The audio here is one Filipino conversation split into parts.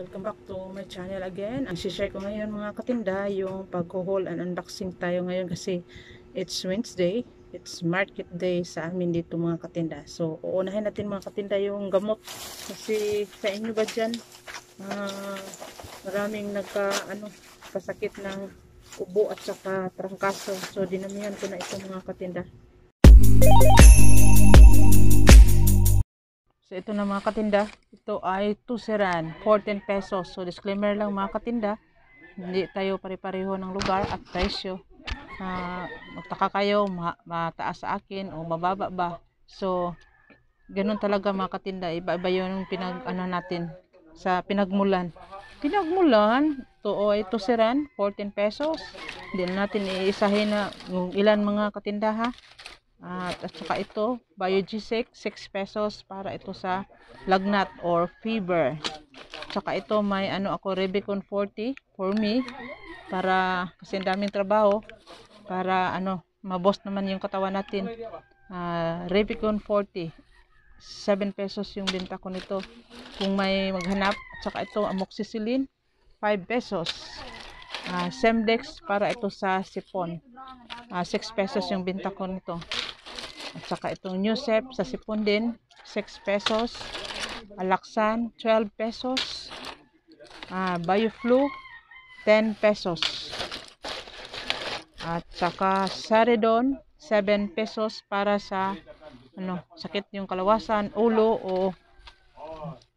Welcome back to my channel again. Ang share ko ngayon mga katinda, yung pag-haul and unboxing tayo ngayon kasi it's Wednesday. It's market day sa amin dito mga katinda. So, uunahin natin mga katinda yung gamot. Kasi sa inyo ba dyan, uh, maraming nagka, ano, kasakit ng ubo at saka trangkaso. So, dinamihan ko na ito mga katinda. So, ito na mga katinda. Ito ay tuseran, 14 pesos. So, disclaimer lang mga katinda. Hindi tayo pare-pareho ng lugar at presyo. Uh, magtaka kayo, ma mataas sa akin o mababa ba. So, ganun talaga mga katinda. Iba-iba yun yung pinag, ano natin, sa pinagmulan. Pinagmulan, ito o ay tuseran, 14 pesos. Hindi na natin iisahin na ilan mga katinda ha. At, at saka ito, Biog6, 6 pesos para ito sa lagnat or fever. Tsaka ito, may ano ako, Rebicon 40 for me. Para, kasi ang daming trabaho. Para ano, mabos naman yung katawan natin. Uh, Rebicon 40. 7 pesos yung benta ko nito. Kung may maghanap. Tsaka ito, amoxicillin. 5 pesos. Uh, Semdex para ito sa sipon. Uh, 6 pesos yung benta ko nito. Saka itong Newsep sa sipon din, 6 pesos. Alaksan, 12 pesos. Ah, Bioflu, 10 pesos. At saka Saridon, 7 pesos para sa ano, sakit yung kalawasan, ulo o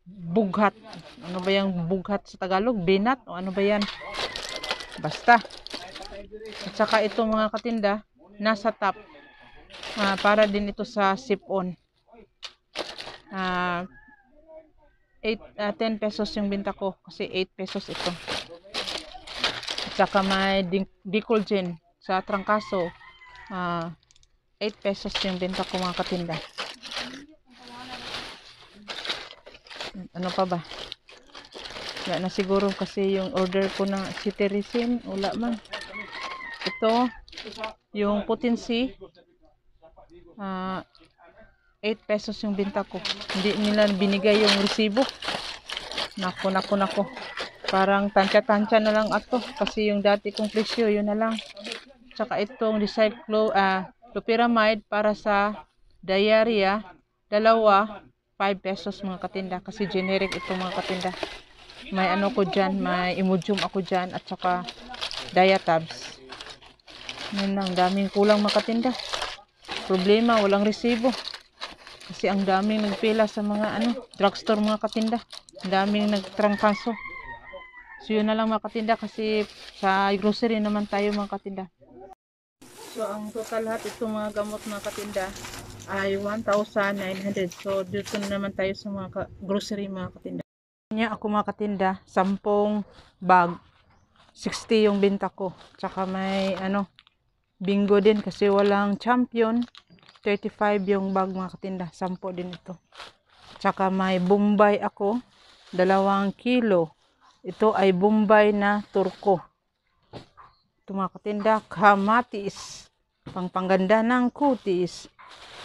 bughat. Ano ba yung bughat sa Tagalog? Binat o ano ba yan? Basta. At saka ito mga katinda, nasa top uh, para din ito sa sip-on. Uh, 8, uh, 10 pesos yung binta ko kasi 8 pesos ito. At saka may Dicolgen sa trangkaso. Uh, 8 pesos yung binta ko mga katinda. Ano pa ba? Wala na siguro kasi yung order ko ng cetirizine. Wala man. Ito, yung potency uh, ah, 8 pesos yung binta ko. Hindi nila binigay yung resibo. Nako, nako, nako. Parang tansya-tansya na lang ato. Kasi yung dati kong presyo, yun na lang. Tsaka itong Recyclo, uh, Loperamide para sa diarrhea. Dalawa, 5 pesos mga katinda. Kasi generic itong mga katinda. May ano ko dyan, may Imodium ako dyan. At saka Diatabs. Yun lang, daming kulang mga katinda problema walang resibo. Kasi ang daming nagpila sa mga ano drugstore mga katinda. Ang daming nagtrangkaso. So yun na lang mga katinda kasi sa grocery naman tayo mga katinda. So ang total lahat itong mga gamot mga katinda ay 1,900 so dito na naman tayo sa mga grocery mga katinda. Niya ako mga katinda 10 bag. 60 yung binta ko. Tsaka may ano bingo din kasi walang champion. 35 yung bag mga katinda. 10 din ito. Tsaka may bombay ako. Dalawang kilo. Ito ay bombay na turko. Ito mga katinda kamatis. Pang pangganda ng kutis.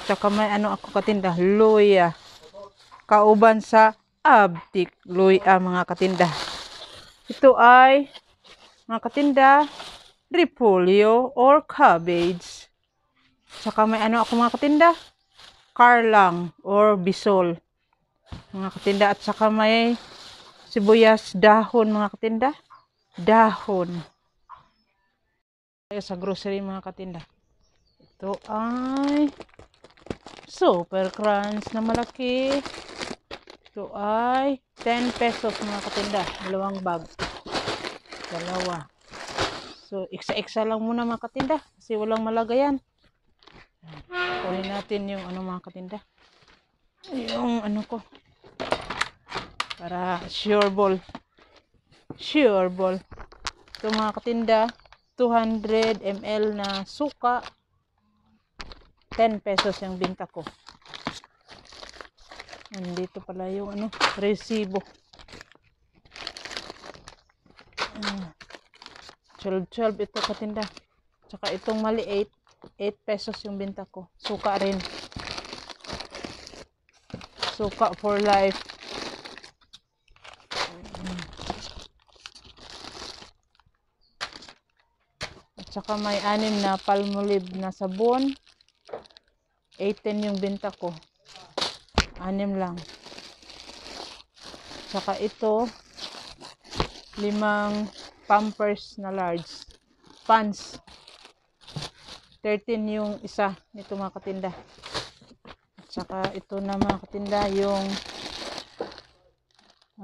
Tsaka may ano ako katinda loya kauban sa abtik loya mga katinda. Ito ay mga katinda repolyo or cabbage. Saka may ano ako mga katinda? Karlang or bisol. Mga katinda at saka may sibuyas dahon mga katinda. Dahon. Sa grocery mga katinda. Ito ay super crunch na malaki. Ito ay 10 pesos mga katinda. Dalawang bag. Dalawa. So, iksa-iksa lang muna mga katinda. Kasi walang malagayan. Kunin natin yung ano mga katinda. Yung ano ko. Para sure ball. Sure ball. Ito mga katinda. 200 ml na suka. 10 pesos yung binta ko. Nandito pala yung ano, resibo. 12-12 ito katinda. Tsaka itong maliit, 8 8 pesos yung binta ko. Suka rin. Suka for life. At saka may anim na palmolive na sabon. 18 yung binta ko. Anim lang. Tsaka ito, limang pampers na large. Pants. 13 yung isa nito mga katinda. At saka ito na mga katinda yung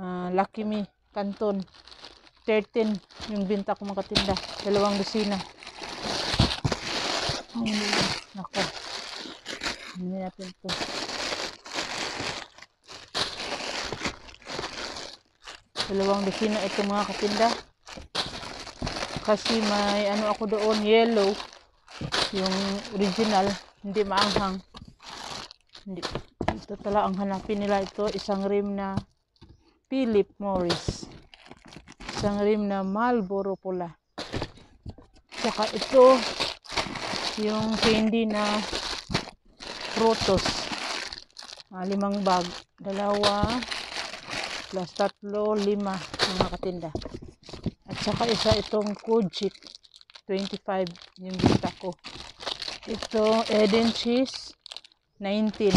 ah, Lucky Me Canton. 13 yung binta ko mga katinda. Dalawang dosina. Oh, nako. Hindi natin ito. Dalawang dosina ito mga katinda. Kasi may ano ako doon, yellow. Yung original, hindi maanghang. Hindi. Ito tala ang hanapin nila ito. Isang rim na Philip Morris. Isang rim na Marlboro pula. Saka ito, yung candy na Protos. Ah, limang bag. Dalawa, plus tatlo, lima mga katinda. Saka isa itong Kojik 25 yung bita ko. Ito Eden cheese 19.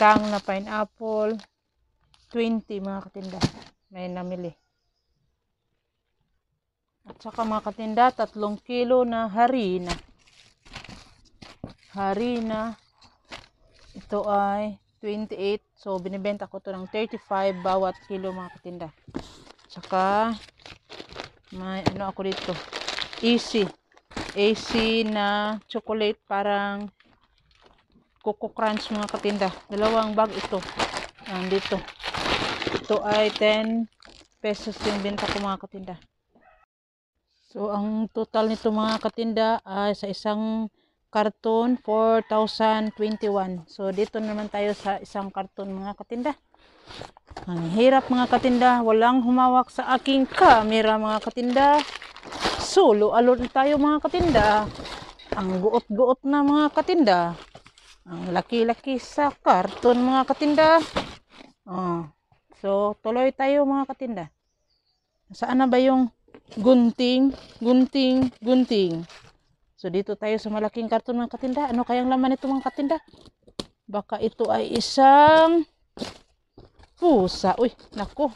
Tang na pineapple 20 mga katinda. May namili. At saka mga katinda, tatlong kilo na harina. Harina. Ito ay 28. So, binibenta ko to ng 35 bawat kilo mga katinda. Tsaka, may ano ako dito. Easy. AC na chocolate parang Coco Crunch mga katinda. Dalawang bag ito. Nandito. Ito ay 10 pesos yung benta ko mga katinda. So, ang total nito mga katinda ay sa isang karton 4,021. So, dito naman tayo sa isang karton mga katinda. Ang hirap mga katinda. Walang humawak sa aking camera mga katinda. Solo alone tayo mga katinda. Ang guot-guot na mga katinda. Ang laki-laki sa karton mga katinda. Oh. So, tuloy tayo mga katinda. Saan na ba yung gunting, gunting, gunting? So, dito tayo sa malaking karton mga katinda. Ano kayang laman ito mga katinda? Baka ito ay isang pusa. Uy, nako.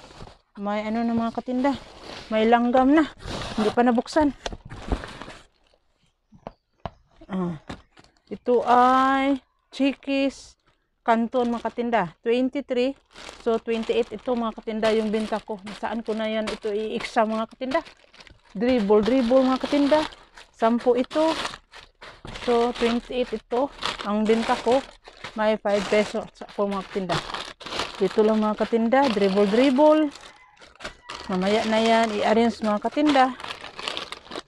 May ano na mga katinda. May langgam na. Hindi pa nabuksan. Ah. Ito ay chikis kanton mga katinda. 23. So, 28 ito mga katinda yung binta ko. Saan ko na yan ito i-iksa mga katinda. Dribble, dribble mga katinda. 10 ito. So, 28 ito. Ang binta ko, may 5 peso sa ako mga katinda. Dito lang mga katinda. Dribble, dribble. Mamaya na yan, i-arrange mga katinda.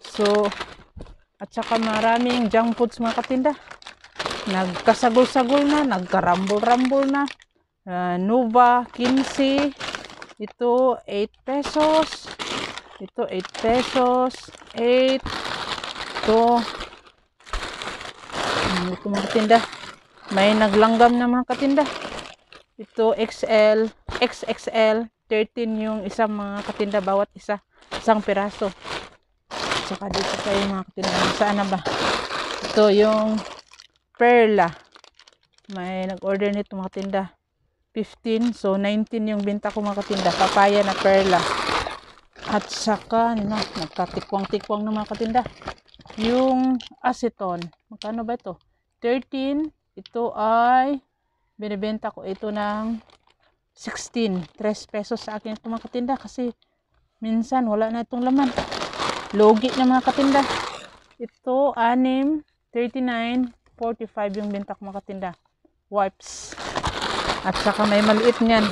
So, at saka maraming junk foods mga katinda. Nagkasagol-sagol na, nagkarambol-rambol na. Ah, Nova, 15. Ito, 8 pesos. Ito, 8 pesos. 8. Ito. Hmm, Ito mga katinda. May naglanggam na mga katinda. Ito, XL. XXL. 13 yung isang mga katinda bawat isa. Isang piraso. Tsaka dito tayo mga katinda. Saan na ba? Ito yung Perla. May nag-order nito mga katinda. 15. So, 19 yung binta ko mga katinda. Papaya na Perla. At saka, no, nagkatikwang-tikwang ng mga katinda. Yung aceton. Magkano ba ito? 13. Ito ay binibenta ko ito ng 16. 3 pesos sa akin ito mga katinda kasi minsan wala na itong laman. Logi na mga katinda. Ito, 6, 39, 45 yung benta ko mga katinda. Wipes. At saka may maliit niyan.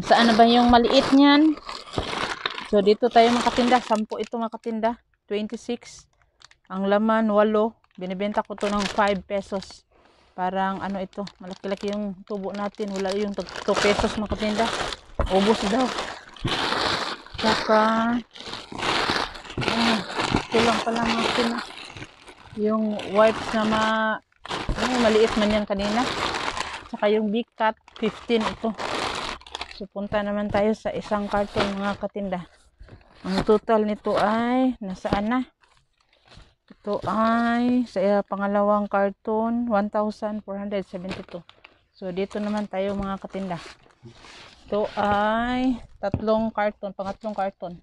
Saan na ba yung maliit niyan? So, dito tayo mga katinda. 10 ito mga katinda. 26. Ang laman, 8. Binibenta ko to ng 5 pesos. Parang ano ito, malaki-laki yung tubo natin. Wala yung 2 pesos mga katinda. Ubus daw. Saka, ah, ito lang pala katinda. Yung wipes na ma, ay, maliit man yan kanina. Saka yung Big Cat, 15 ito. So, punta naman tayo sa isang carton mga katinda. Ang total nito ay nasaan na? Ito ay sa pangalawang carton 1,472. So dito naman tayo mga katinda. Ito ay tatlong carton, pangatlong carton.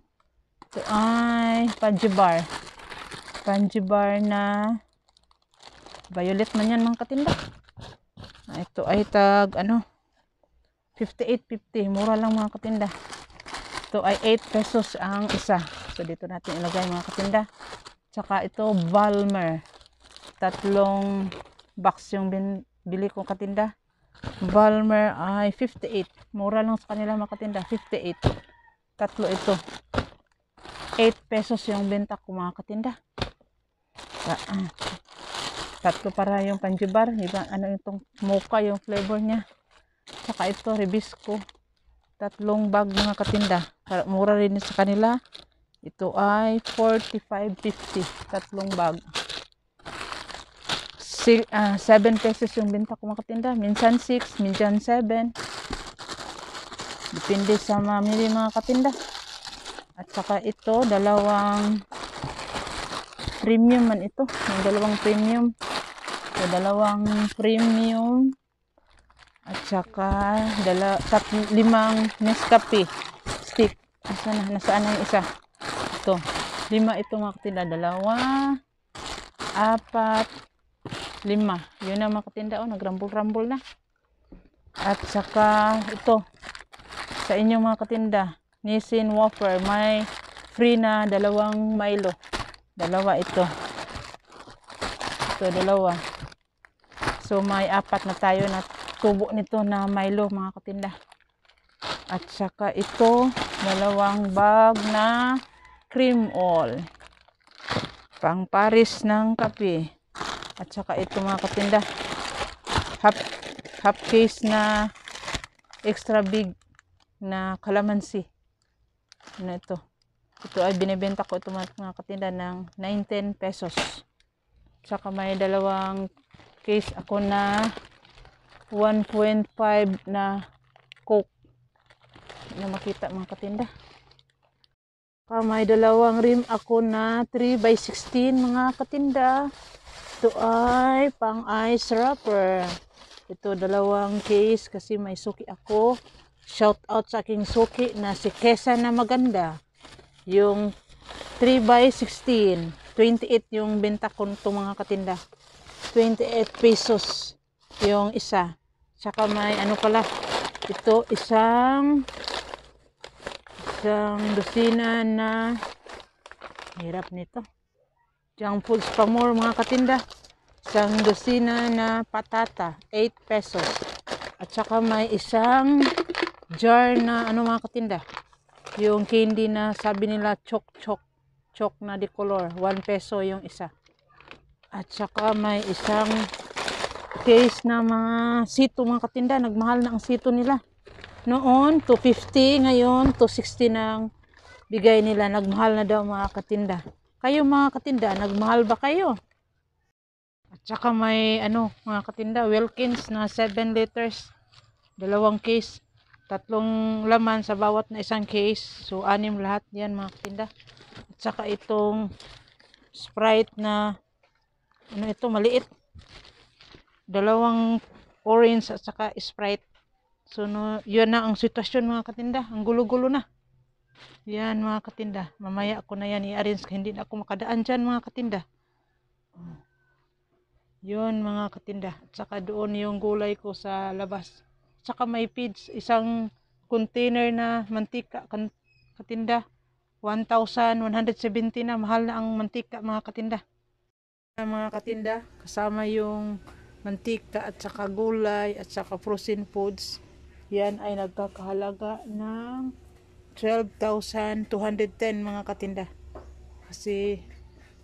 Ito ay panjibar. Panjibar na violet man yan mga katinda. Ah, ito ay tag ano 58.50. Mura lang mga katinda. Ito ay 8 pesos ang isa. So dito natin ilagay mga katinda. Tsaka ito Valmer. Tatlong box yung bin, bili kong katinda. Valmer ay 58. Mura lang sa kanila mga katinda. 58. Tatlo ito. 8 pesos yung benta ko mga katinda. Ah, tatlo para yung panjibar. Iba, ano itong mocha yung flavor niya. Saka ito, ribisco. Tatlong bag mga katinda. Mura rin sa kanila. Ito ay 45.50. Tatlong bag. Si, uh, 7 pesos yung benta ko mga katinda. Minsan 6, minsan 7. Depende sa mamili mga katinda. At saka ito, dalawang premium man ito. Yung dalawang premium. So, dalawang premium at saka dala, tap, limang Nescafe stick. Asa na? Nasaan na yung isa? Ito. Lima ito mga katinda. Dalawa, apat, lima. Yun na mga katinda. Oh, nagrambol-rambol na. At saka ito. Sa inyong mga katinda. Nissin wafer. May free na dalawang Milo. Dalawa ito. Ito, dalawa. So, may apat na tayo na tubo nito na Milo mga katinda. At saka ito, dalawang bag na cream oil. Pang paris ng kape. At saka ito mga katinda, half, half case na extra big na kalamansi. Ano ito? Ito ay binibenta ko ito mga katinda ng 19 pesos. Saka may dalawang case ako na 1.5 na coke na makita mga katinda. Uh, may dalawang rim ako na 3 by 16 mga katinda. Ito ay pang ice wrapper. Ito dalawang case kasi may suki ako. Shout out sa aking suki na si Kesa na maganda. Yung 3 by 16. 28 yung benta ko nito mga katinda. 28 pesos yung isa. Tsaka may ano pala, ito isang isang dosina na hirap nito. Junk foods pa more mga katinda. Isang dosina na patata, 8 pesos. At saka may isang jar na ano mga katinda. Yung candy na sabi nila chok chok chok na di color, 1 peso yung isa. At saka may isang case na mga sito mga katinda. Nagmahal na ang sito nila. Noon, 250. Ngayon, 260 nang bigay nila. Nagmahal na daw mga katinda. Kayo mga katinda, nagmahal ba kayo? At saka may ano, mga katinda, Wilkins na 7 liters. Dalawang case. Tatlong laman sa bawat na isang case. So, anim lahat yan mga katinda. At saka itong Sprite na ano ito, maliit dalawang orange at saka sprite so no, yun na ang sitwasyon mga katinda. Ang gulo-gulo na. Yan mga katinda. Mamaya ako na yan i-arrange hindi na ako makadaan dyan mga katinda. Yun mga katinda. At saka doon yung gulay ko sa labas. At saka may feeds. Isang container na mantika katinda. 1,170 na. Mahal na ang mantika mga katinda. Mga katinda kasama yung mantika at saka gulay at saka frozen foods yan ay nagkakahalaga ng 12,210 mga katinda. Kasi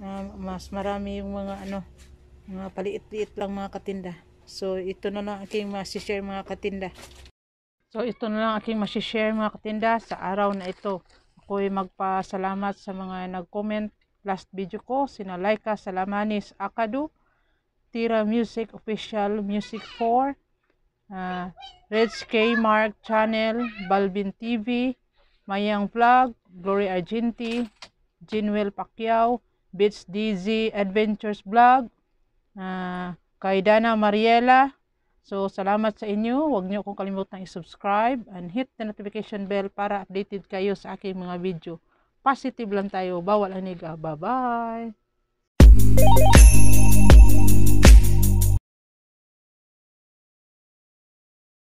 uh, mas marami yung mga ano mga paliit-liit lang mga katinda. So ito na lang aking masishare mga katinda. So ito na lang aking masishare mga katinda sa araw na ito. Ako'y magpasalamat sa mga nag-comment. Last video ko sina Laika Salamanis Akadu. Tira Music Official Music 4, uh, Reds K Mark Channel, Balvin TV, Mayang Vlog, Gloria Argenti, Jinwell Pacquiao, Beats DZ Adventures Vlog, ah, kay Dana Mariela. So, salamat sa inyo. Huwag niyo akong kalimutan i-subscribe and hit the notification bell para updated kayo sa aking mga video. Positive lang tayo. Bawal aniga. Bye-bye!